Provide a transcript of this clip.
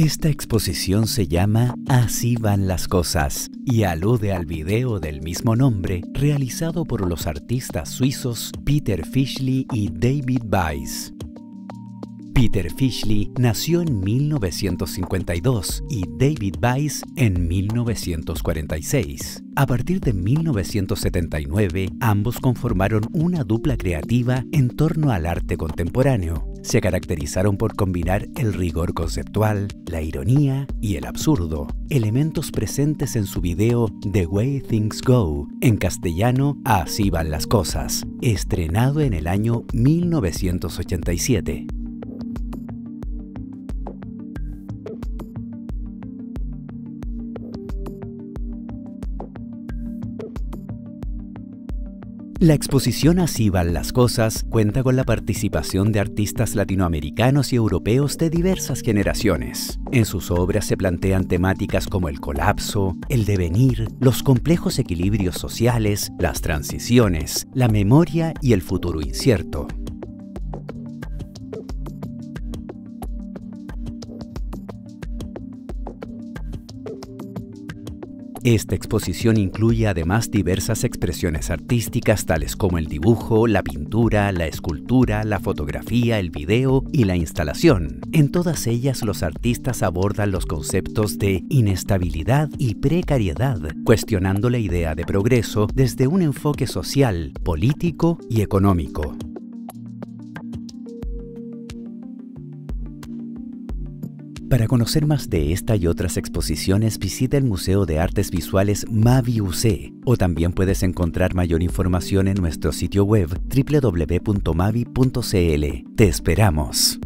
Esta exposición se llama Así van las cosas y alude al video del mismo nombre realizado por los artistas suizos Peter Fischli y David Weiss. Peter Fischli nació en 1952 y David Weiss en 1946. A partir de 1979, ambos conformaron una dupla creativa en torno al arte contemporáneo. Se caracterizaron por combinar el rigor conceptual, la ironía y el absurdo, elementos presentes en su video The Way Things Go, en castellano Así van las cosas, estrenado en el año 1987. La exposición Así van las cosas cuenta con la participación de artistas latinoamericanos y europeos de diversas generaciones. En sus obras se plantean temáticas como el colapso, el devenir, los complejos equilibrios sociales, las transiciones, la memoria y el futuro incierto. Esta exposición incluye además diversas expresiones artísticas tales como el dibujo, la pintura, la escultura, la fotografía, el video y la instalación. En todas ellas los artistas abordan los conceptos de inestabilidad y precariedad, cuestionando la idea de progreso desde un enfoque social, político y económico. Para conocer más de esta y otras exposiciones, visita el Museo de Artes Visuales Mavi UC o también puedes encontrar mayor información en nuestro sitio web www.mavi.cl. Te esperamos.